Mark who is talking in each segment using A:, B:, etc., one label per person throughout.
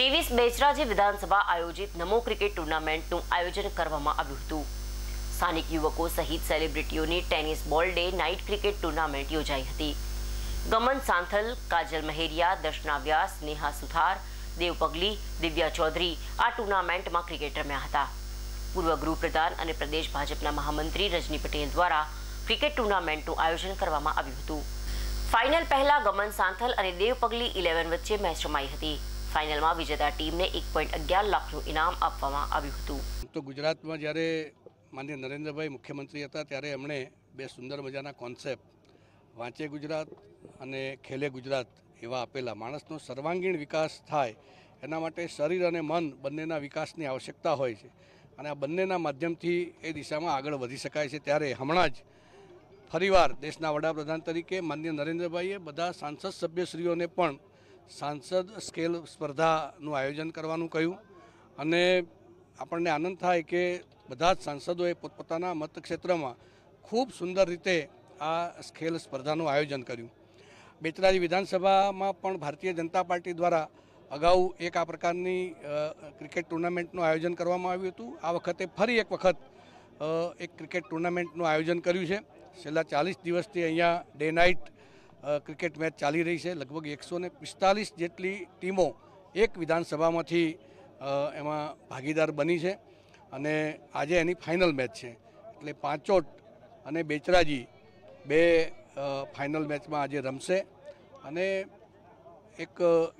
A: ત્રેવીસ બેચરાજી વિધાનસભા આયોજિત નમો ક્રિકેટ ટુર્નામેન્ટનું આયોજન કરવામાં આવ્યું હતું. સ્થાનિક યુવકો સહિત સેલિબ્રિટીઓની tennis ball day, night cricket tournament યોજાઈ હતી. ગમન સાંથલ, કાજલ મહેરિયા, દર્શના વ્યાસ, નેહા સુથાર, દેવ પગલી, દિવ્યા ચૌધરી આ ટુર્નામેન્ટમાં ક્રિકેટ રમ્યા હતા. પૂર્વ ગૃહપ્રધાન અને પ્રદેશ ભાજપના મહામંત્રી રજની પટેલ દ્વારા ક્રિકેટ ટુર્નામેન્ટનું આયોજન કરવામાં આવ્યું હતું. ફાઇનલ પહેલા ગમન સાંથલ અને દેવ પગલી ઇલેવન વચ્ચે મેચ રમાઈ હતી. ફાઇનલમાં વિજેતા ટીમને એક પોઈન્ટ અગિયાર લાખનું ઇનામ આપવામાં આવ્યું હતું.
B: તો ગુજરાતમાં જ્યારે માન્ય નરેન્દ્રભાઈ મુખ્યમંત્રી હતા, ત્યારે એમણે બે સુંદર મજાના કોન્સેપ્ટ, વાંચે ગુજરાત અને ખેલે ગુજરાત એવા આપેલા. માણસનો સર્વાંગીણ વિકાસ થાય એના માટે શરીર અને મન બંનેના વિકાસની આવશ્યકતા હોય છે અને આ બંનેના માધ્યમથી એ દિશામાં આગળ વધી શકાય છે. ત્યારે હમણાં જ ફરીવાર દેશના વડાપ્રધાન તરીકે માન્ય નરેન્દ્રભાઈએ બધા સાંસદ સભ્યશ્રીઓને પણ સાંસદ સ્કેલ સ્પર્ધાનું આયોજન કરવાનું કહ્યું. અને આપણને આનંદ થાય કે બધા જ સાંસદોએ પોતપોતાના મતક્ષેત્રમાં ખૂબ સુંદર રીતે આ સ્કેલ સ્પર્ધાનું આયોજન કર્યું. બેચરાજી વિધાનસભામાં પણ ભારતીય જનતા પાર્ટી દ્વારા અગાઉ એક આ પ્રકારની ક્રિકેટ ટુર્નામેન્ટનું આયોજન કરવામાં આવ્યું હતું. આ વખતે ફરી એક વખત એક ક્રિકેટ ટુર્નામેન્ટનું આયોજન કર્યું છે. છેલ્લા ચાલીસ દિવસથી અહીંયા ડે નાઇટ ક્રિકેટ મેચ ચાલી રહી છે. લગભગ એકસો ને પિસ્તાલીસ જેટલી ટીમો એક વિધાનસભામાંથી એમાં ભાગીદાર બની છે અને આજે એની ફાઇનલ મેચ છે. એટલે પાંચોટ અને બેચરાજી બે ફાઇનલ મેચમાં આજે રમશે અને એક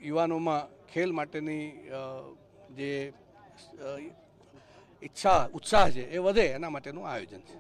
B: યુવાનોમાં ખેલ માટેની જે ઈચ્છા, ઉત્સાહ છે એ વધે એના માટેનું આયોજન છે.